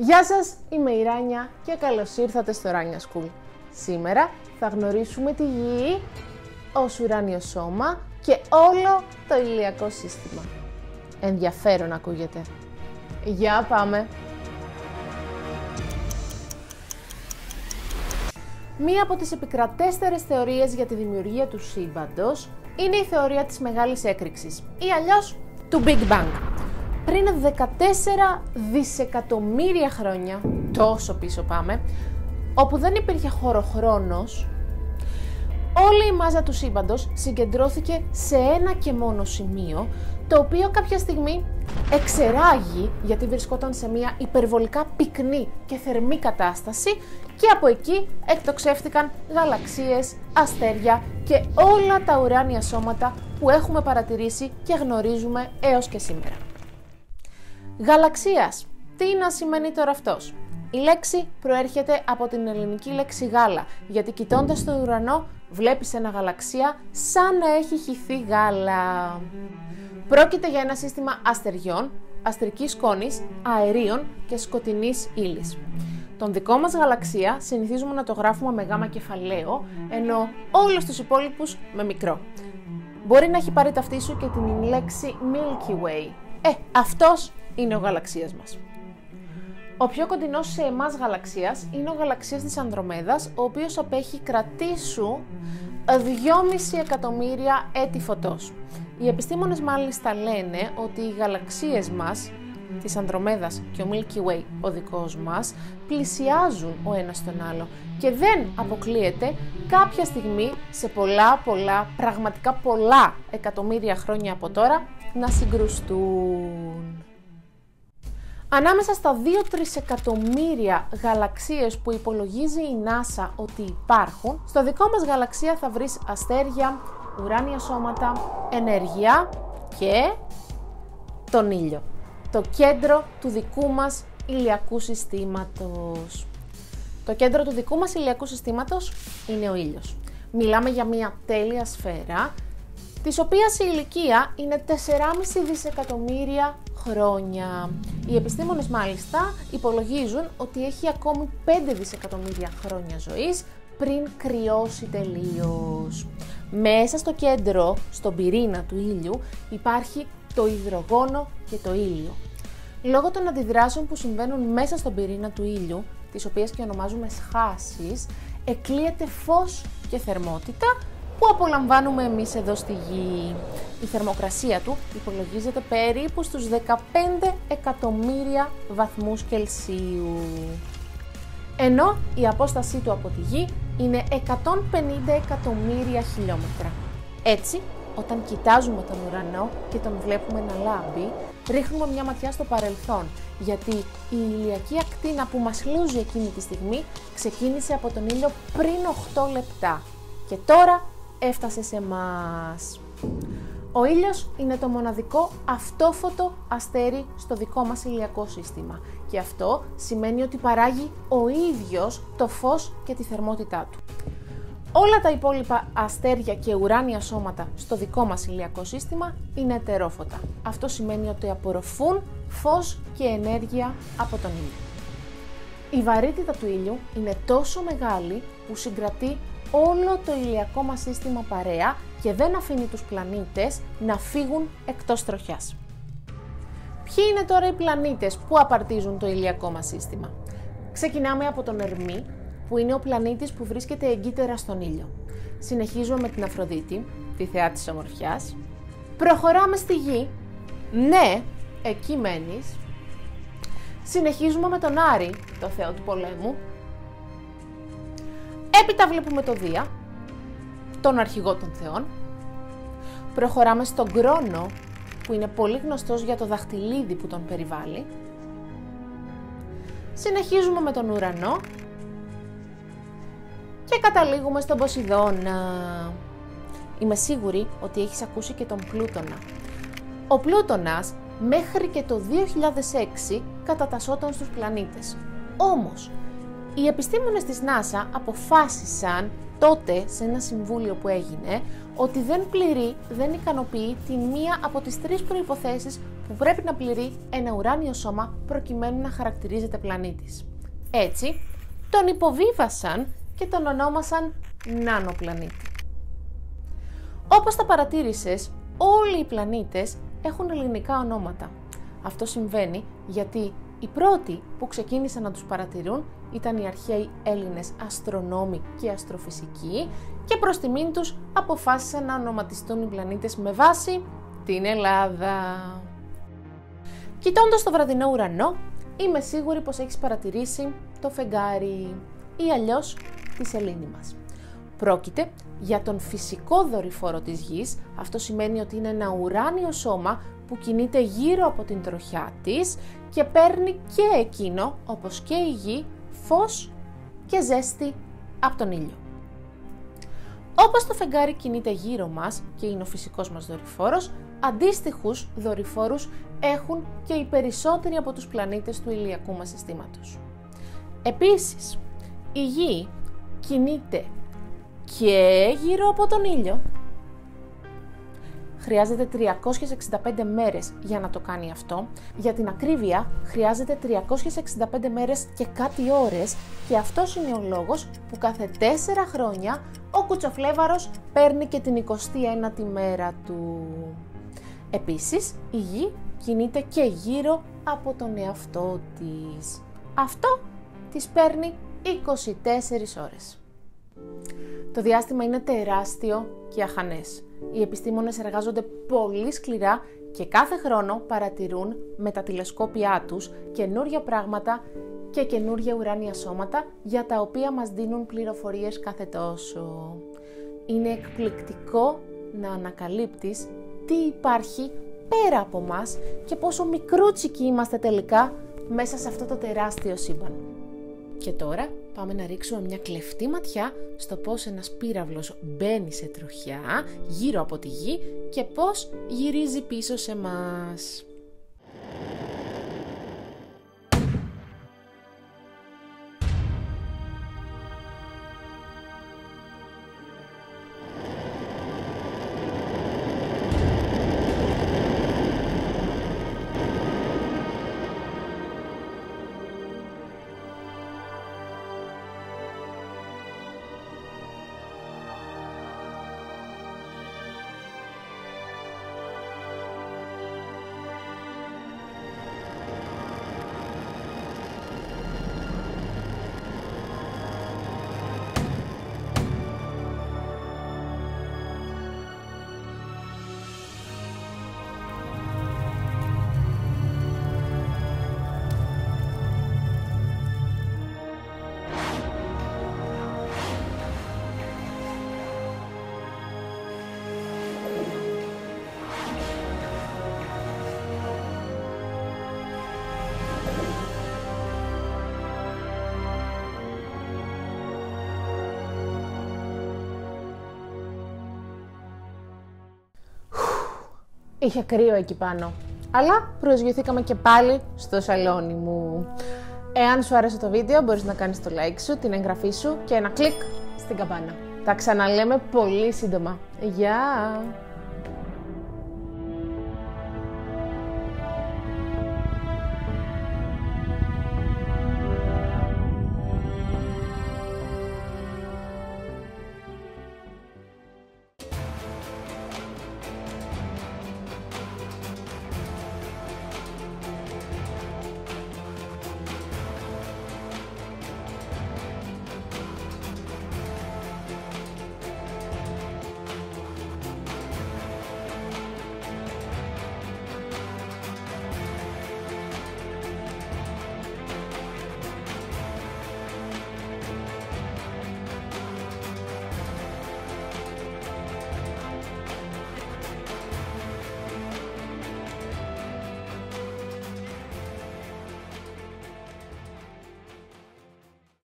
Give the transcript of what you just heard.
Γεια σας, είμαι η Ράνια και καλώς ήρθατε στο Ράνια School. Σήμερα θα γνωρίσουμε τη Γη ως ουράνιο σώμα και όλο το ηλιακό σύστημα. Ενδιαφέρον ακούγεται. Για πάμε! Μία από τις επικρατέστερες θεωρίες για τη δημιουργία του σύμπαντος είναι η θεωρία της μεγάλης έκρηξης ή αλλιώς του Big Bang. Πριν 14 δισεκατομμύρια χρόνια, τόσο πίσω πάμε, όπου δεν υπήρχε χώρο-χρόνος, όλη η μάζα του σύμπαντος συγκεντρώθηκε σε ένα και μόνο σημείο, το οποίο κάποια στιγμή εξεράγει γιατί βρισκόταν σε μια υπερβολικά πυκνή και θερμή κατάσταση και από εκεί εκτοξεύτηκαν γαλαξίες, αστέρια και όλα τα ουράνια σώματα που έχουμε παρατηρήσει και γνωρίζουμε έως και σήμερα. Γαλαξίας. Τι να σημαίνει τώρα αυτός; Η λέξη προέρχεται από την ελληνική λέξη γάλα, γιατί κοιτώντας τον ουρανό βλέπεις ένα γαλαξία σαν να έχει χυθεί γάλα. Πρόκειται για ένα σύστημα αστεριών, αστρικής σκόνης, αερίων και σκοτεινής ύλης. Τον δικό μας γαλαξία συνηθίζουμε να το γράφουμε με γάμα κεφαλαίο, ενώ όλους τους υπόλοιπους με μικρό. Μπορεί να έχει πάρει ταυτή σου και την λέξη Milky Way. Ε, αυτός είναι ο γαλαξίας μας. Ο πιο κοντινός σε εμάς γαλαξίας είναι ο γαλαξίας της Ανδρομέδας, ο οποίος απέχει κρατήσου 2,5 εκατομμύρια έτη φωτός. Οι επιστήμονες μάλιστα λένε ότι οι γαλαξίες μας, της Ανδρομέδας και ο Milky Way, ο δικός μας, πλησιάζουν ο ένας τον άλλο και δεν αποκλείεται κάποια στιγμή σε πολλά πολλά, πραγματικά πολλά εκατομμύρια χρόνια από τώρα να συγκρουστούν. Ανάμεσα στα 2 εκατομμύρια γαλαξίες που υπολογίζει η NASA ότι υπάρχουν, στο δικό μας γαλαξία θα βρεις αστέρια, ουράνια σώματα, ενέργεια και τον ήλιο. Το κέντρο του δικού μας ηλιακού συστήματος. Το κέντρο του δικού μας ηλιακού συστήματος είναι ο ήλιος. Μιλάμε για μια τέλεια σφαίρα, της οποίας η ηλικία είναι 4,5 δισεκατομμύρια χρόνια. Οι επιστήμονες μάλιστα υπολογίζουν ότι έχει ακόμη 5 δισεκατομμύρια χρόνια ζωής πριν κρυώσει τελείως. Μέσα στο κέντρο, στον πυρήνα του ήλιου, υπάρχει το υδρογόνο και το ήλιο. Λόγω των αντιδράσεων που συμβαίνουν μέσα στον πυρήνα του ήλιου, τις οποίες και ονομάζουμε σχάσεις, εκλείεται φως και θερμότητα που απολαμβάνουμε εμείς εδώ στη Γη; Η θερμοκρασία του υπολογίζεται περίπου στους 15 εκατομμύρια βαθμούς Κελσίου. Ενώ η απόστασή του από τη Γη είναι 150 εκατομμύρια χιλιόμετρα. Έτσι, όταν κοιτάζουμε τον ουρανό και τον βλέπουμε να λάμπει, ρίχνουμε μια ματιά στο παρελθόν, γιατί η ηλιακή ακτίνα που μας λούζει εκείνη τη στιγμή ξεκίνησε από τον ήλιο πριν 8 λεπτά. Και τώρα έφτασε σε μας. Ο ήλιος είναι το μοναδικό αυτόφωτο αστέρι στο δικό μας ηλιακό σύστημα και αυτό σημαίνει ότι παράγει ο ίδιος το φως και τη θερμότητά του. Όλα τα υπόλοιπα αστέρια και ουράνια σώματα στο δικό μας ηλιακό σύστημα είναι ετερόφωτα. Αυτό σημαίνει ότι απορροφούν φως και ενέργεια από τον ήλιο. Η βαρύτητα του ήλιου είναι τόσο μεγάλη που συγκρατεί όλο το ηλιακό μας σύστημα παρέα και δεν αφήνει τους πλανήτες να φύγουν εκτός τροχιάς. Ποιοι είναι τώρα οι πλανήτες που απαρτίζουν το ηλιακό μας σύστημα; Ξεκινάμε από τον Ερμή, που είναι ο πλανήτης που βρίσκεται εγκύτερα στον ήλιο. Συνεχίζουμε με την Αφροδίτη, τη θεά της ομορφιάς. Προχωράμε στη Γη. Ναι, εκεί μένεις. Συνεχίζουμε με τον Άρη, το θεό του πολέμου. Έπειτα βλέπουμε το Δία, τον αρχηγό των θεών. Προχωράμε στον Κρόνο, που είναι πολύ γνωστός για το δαχτυλίδι που τον περιβάλλει. Συνεχίζουμε με τον Ουρανό και καταλήγουμε στον Ποσειδώνα. Είμαι σίγουρη ότι έχεις ακούσει και τον Πλούτονα. Ο Πλούτονας μέχρι και το 2006 κατατασσόταν στους πλανήτες. Όμως, οι επιστήμονες της NASA αποφάσισαν τότε σε ένα συμβούλιο που έγινε ότι δεν πληρεί, δεν ικανοποιεί τη μία από τις τρεις προϋποθέσεις που πρέπει να πληρεί ένα ουράνιο σώμα προκειμένου να χαρακτηρίζεται πλανήτης. Έτσι, τον υποβίβασαν και τον ονόμασαν νάνοπλανήτη. Όπως τα παρατήρησες, όλοι οι πλανήτες έχουν ελληνικά ονόματα. Αυτό συμβαίνει γιατί οι πρώτοι που ξεκίνησαν να τους παρατηρούν ήταν οι αρχαίοι Έλληνες αστρονόμοι και αστροφυσικοί και προς τιμήν τους αποφάσισαν να ονοματιστούν οι πλανήτες με βάση την Ελλάδα. Κοιτώντας το βραδινό ουρανό, είμαι σίγουρη πως έχεις παρατηρήσει το φεγγάρι ή αλλιώς τη σελήνη μας. Πρόκειται για τον φυσικό δορυφόρο της Γης, αυτό σημαίνει ότι είναι ένα ουράνιο σώμα που κινείται γύρω από την τροχιά της και παίρνει και εκείνο, όπως και η Γη, φως και ζέστη από τον ήλιο. Όπως το φεγγάρι κινείται γύρω μας και είναι ο φυσικός μας δορυφόρος, αντίστοιχους δορυφόρους έχουν και οι περισσότεροι από τους πλανήτες του ηλιακού μας συστήματος. Επίσης, η Γη κινείται και γύρω από τον ήλιο. Χρειάζεται 365 μέρες για να το κάνει αυτό. Για την ακρίβεια χρειάζεται 365 μέρες και κάτι ώρες και αυτός είναι ο λόγος που κάθε 4 χρόνια ο Κουτσοφλέβαρος παίρνει και την 29η μέρα του. Επίσης, η Γη κινείται και γύρω από τον εαυτό της. Αυτό της παίρνει 24 ώρες. Το διάστημα είναι τεράστιο και αχανές. Οι επιστήμονες εργάζονται πολύ σκληρά και κάθε χρόνο παρατηρούν με τα τηλεσκόπια τους καινούρια πράγματα και καινούρια ουράνια σώματα για τα οποία μας δίνουν πληροφορίες κάθε τόσο. Είναι εκπληκτικό να ανακαλύπτεις τι υπάρχει πέρα από μας και πόσο μικρούτσικοι είμαστε τελικά μέσα σε αυτό το τεράστιο σύμπαν. Και τώρα πάμε να ρίξουμε μια κλεφτή ματιά στο πώς ένας πύραυλος μπαίνει σε τροχιά γύρω από τη γη και πώς γυρίζει πίσω σε μας. Είχε κρύο εκεί πάνω. Αλλά προσγειωθήκαμε και πάλι στο σαλόνι μου. Εάν σου άρεσε το βίντεο, μπορείς να κάνεις το like σου, την εγγραφή σου και ένα κλικ στην καμπάνα. Τα ξαναλέμε πολύ σύντομα. Γεια!